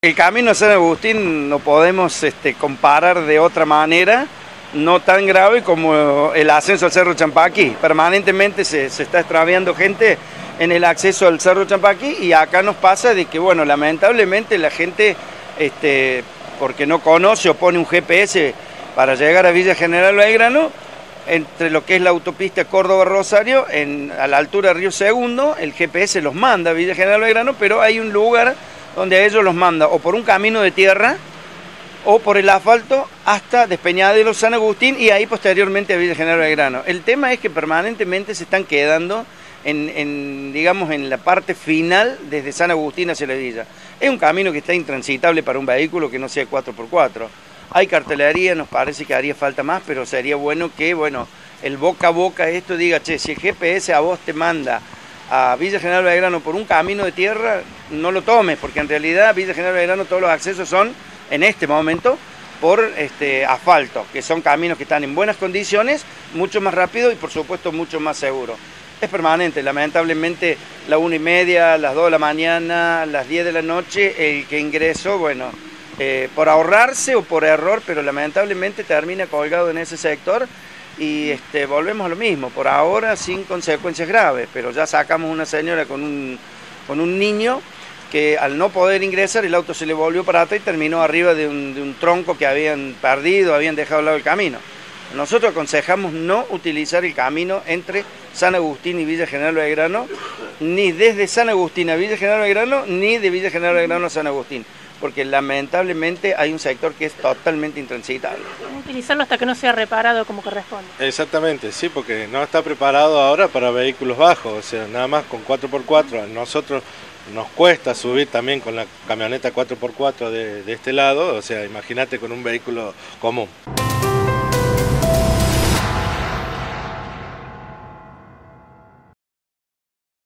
El camino a San Agustín no podemos este, comparar de otra manera, no tan grave como el ascenso al Cerro Champaquí. Permanentemente se, se está extraviando gente en el acceso al Cerro Champaquí y acá nos pasa de que, bueno, lamentablemente la gente, este, porque no conoce o pone un GPS para llegar a Villa General Belgrano, entre lo que es la autopista Córdoba-Rosario, a la altura de Río Segundo, el GPS los manda a Villa General Belgrano, pero hay un lugar donde a ellos los manda o por un camino de tierra o por el asfalto hasta Despeñadero San Agustín y ahí posteriormente a Villa General Belgrano. El tema es que permanentemente se están quedando en, digamos, en la parte final desde San Agustín hacia la villa. Es un camino que está intransitable para un vehículo que no sea 4x4. Hay cartelería, nos parece que haría falta más, pero sería bueno que, bueno, el boca a boca esto diga, che, si el GPS a vos te manda a Villa General Belgrano por un camino de tierra, no lo tomes, porque en realidad Villa General Belgrano todos los accesos son, en este momento, por este, asfalto, que son caminos que están en buenas condiciones, mucho más rápido y por supuesto mucho más seguro. Es permanente, lamentablemente la una y media, las dos de la mañana, las 10 de la noche, el que ingresó, bueno, eh, por ahorrarse o por error, pero lamentablemente termina colgado en ese sector y este, volvemos a lo mismo, por ahora sin consecuencias graves, pero ya sacamos una señora con un, con un niño que al no poder ingresar el auto se le volvió para atrás y terminó arriba de un, de un tronco que habían perdido, habían dejado al lado del camino. Nosotros aconsejamos no utilizar el camino entre San Agustín y Villa General Belgrano, ni desde San Agustín a Villa General Belgrano, ni de Villa General Belgrano a San Agustín porque lamentablemente hay un sector que es totalmente intransitable. Utilizarlo hasta que no sea reparado como corresponde. Exactamente, sí, porque no está preparado ahora para vehículos bajos, o sea, nada más con 4x4. A nosotros nos cuesta subir también con la camioneta 4x4 de, de este lado, o sea, imagínate con un vehículo común.